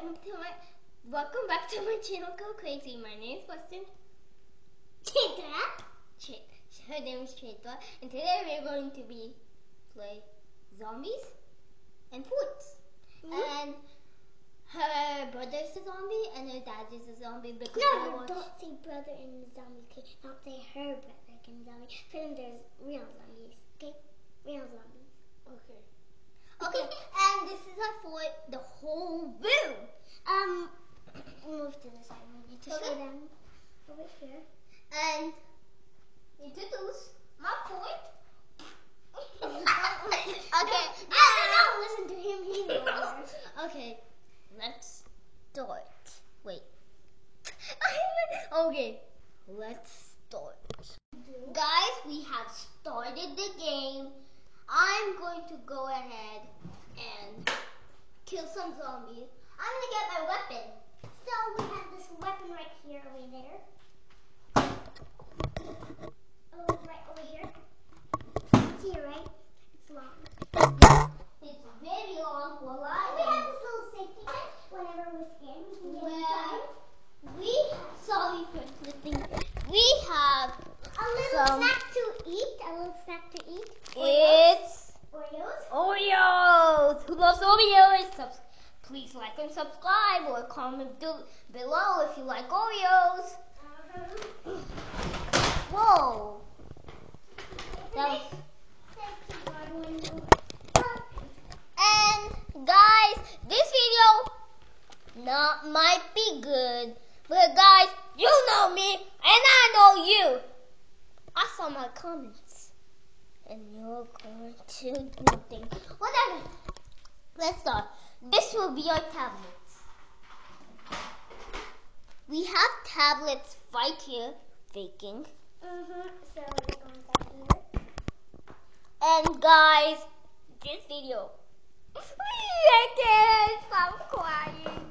welcome to my welcome back to my channel Go Crazy. My name is Weston. Chitra. Ch- her name is Chitra, and today we're going to be play zombies and foods. Mhm. And her brother is a zombie, and her dad is a zombie because No, watch- don't say brother and the zombie, okay? Don't say her brother in zombie. Them, there's real zombies, okay? Real zombies. Okay. Okay, and this is our food, the whole room. Um, move to the side. We need to Okay. show them over here. And introduce my food. okay. No, no, no, listen to him. The one. Okay, let's start. Wait. okay, let's start. Guys, we have started the game. I'm going to go ahead and kill some zombies. I'm gonna get my weapon. So we have this weapon right here, over there. Oh, right over here. Here, right? It's long. It's very long for And we life. have this little safety net. Whenever we're scared, we can get Well, inside. we sorry for flipping. We have A little some- snack to eat. A little snack to eat. it's Oreos. Oreos. Who loves Oreos? Subs- please like and subscribe or comment below if you like Oreos. Uh-huh. Whoa. That and guys, this video not might be good, but guys, you know me and I know you. I saw my comments, and you're going to do nothing. Whatever. Let's start. This will be our tablets. We have tablets right here, faking. Mm-hmm. So we're going back here. And guys, this video. I can't stop crying.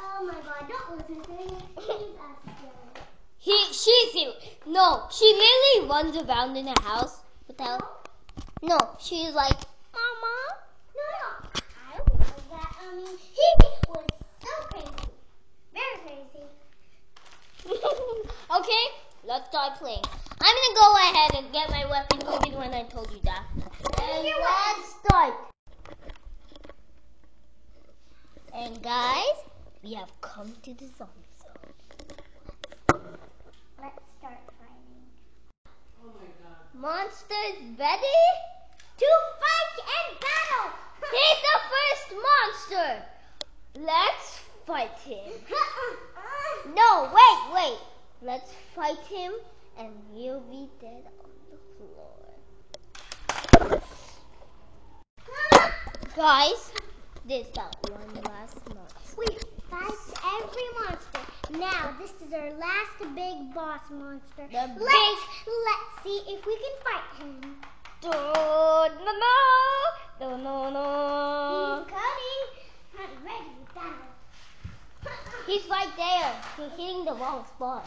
Oh my god, don't listen to him. He's us yelling. He, she's you. No, she literally runs around in the house without. No, she's like, Mama. No, no. I don't know that. I mean, he was so crazy. Very crazy. Okay, let's start playing. I'm gonna go ahead and get my weapon moving when I told you that. And Your let's start. And guys, we have come to the zombie zone. Let's start fighting. Oh my god. Monsters ready? To fight and battle! He's the first monster! Let's fight him. No, wait, wait. Let's fight him and he'll be dead on the floor. Guys, this that one last monster. we fight every monster. Now, this is our last big boss monster. The let's, big- let's see if we can fight him. Do, no, no, no, no, no. He's coming. I'm ready to battle. He's right there. He's hitting the wrong spot.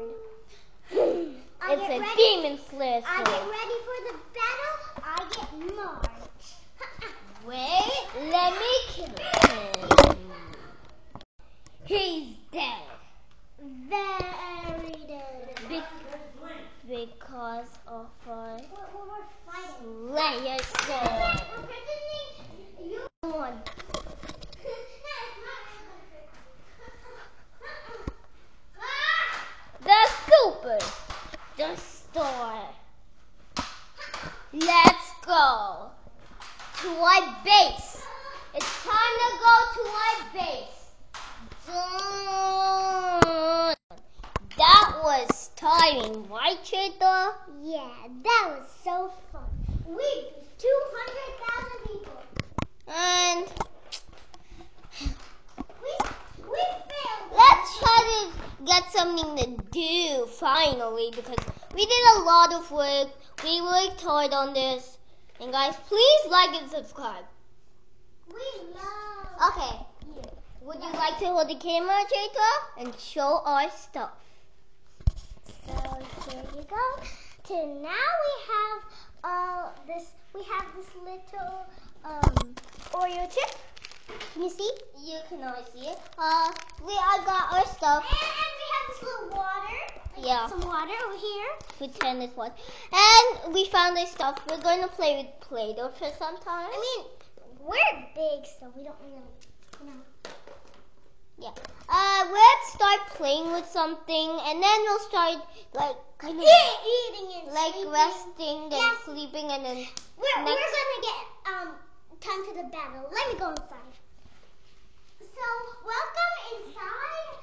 I it's a ready. demon slayer I get ready for the battle. I get March. Wait, let me kill him. He's dead. Very dead. Be- because of our We're, we're fighting. slayer sword. We're pretending you. One. The super destroy. Let's go to my base. It's time to go to our base. That was tiring, right, Chita? Yeah, that was so fun. We beat 200,000 people. And We, we failed. let's try to something to do finally because we did a lot of work. We worked hard on this. And guys, please like and subscribe. We love. Okay. Would you like to hold the camera, Chaitra, and show our stuff? So here you go. So now we have uh this. We have this little um Oreo chip. Can you see? You can always see it. Uh, we I got our stuff. And, and we have this little water. Like Yeah. Some water over here. Pretend it's one. And we found this stuff. We're going to play with Play-Doh for some time. I mean, we're big, so we don't really, you know. Yeah. Uh, let's start playing with something, and then we'll start like kind of eating and like sleeping. resting, then Yes. sleeping, and then We're, we're Next- gonna get um time for the battle. Let me go inside. So welcome inside.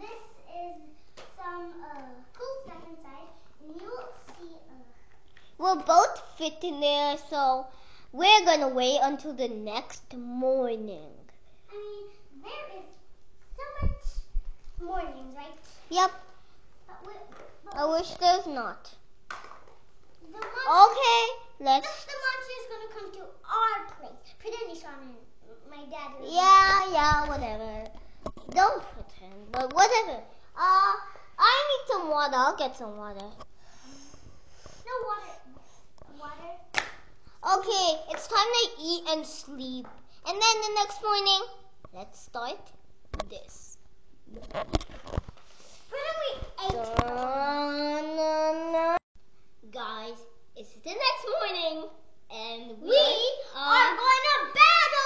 This is some uh cool stuff inside, and you'll see uh we'll both fit in there. So we're gonna wait until the next morning. I mean there is so much mornings, right? Yep. But we, but I wish there's not. the monster, Okay. Let's. the monster is gonna come to our place. Pretend he's on my Yeah, yeah, whatever. Don't pretend, but whatever. Uh, I need some water. I'll get some water. No water. Water. Okay, it's time to eat and sleep. And then the next morning, let's start this. Ate. Guys, it's the next morning, and we, We are going to battle.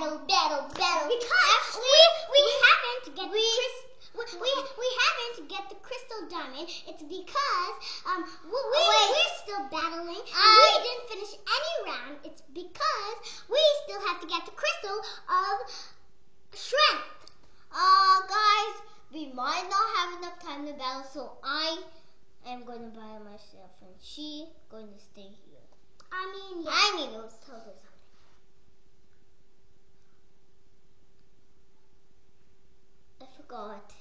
Battle, battle, battle. Because we we haven't get we- the crys- we, we we haven't get the crystal diamond. It's because um we, we Wait. we're still battling. and I- we didn't finish any round. It's because we still have to get the crystal of strength. Uh, guys, we might not have enough time to battle, so I am going to buy myself, and she going to stay here. I mean, yeah. I need to tell her something. I forgot.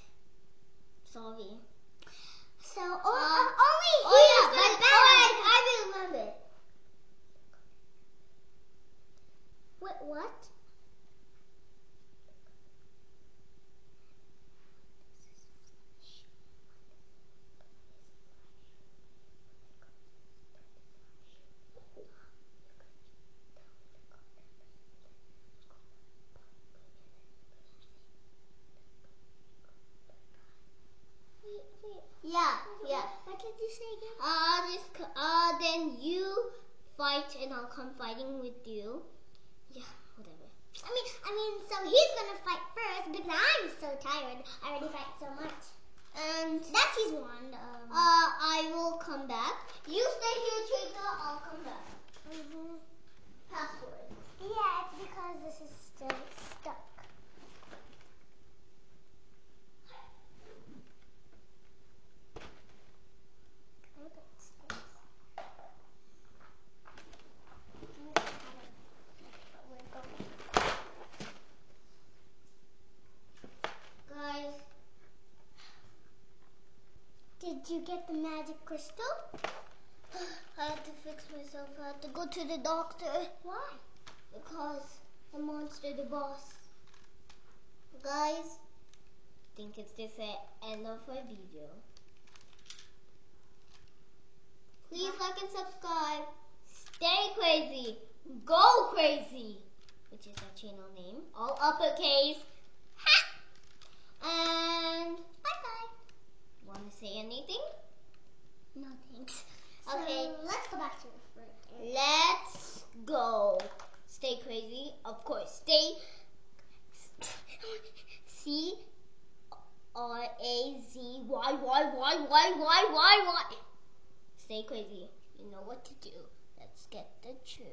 Sorry. so o- uh, Uh, only Oh he's yeah, gonna but battle. oh, I, I remember. Wait, what? Wait, wait. Yeah, yeah. What did you say again? Uh, just c- uh, then you and I'll come fighting with you. Yeah, whatever. I mean, I mean, so he's gonna fight first because I'm so tired. I already fight so much. And That's his wand. Um, uh, I will come back. You stay here, Chica. I'll come back. mhm. Password. Yeah, it's because this is still stuck. Guys, Did you get the magic crystal? I had to fix myself. I have to go to the doctor Why? because the monster, the boss. Guys, I think it's this the end of our video. Please like and subscribe. Stay crazy. Go crazy. Which is our channel name. All uppercase. Ha! And. Want to say anything? No thanks. Okay. So let's go back to the fridge. Let's go. Stay crazy. Of course. Stay. C R A Z Y Y Y Y Y Y Y. Stay crazy. You know what to do. Let's get the chew.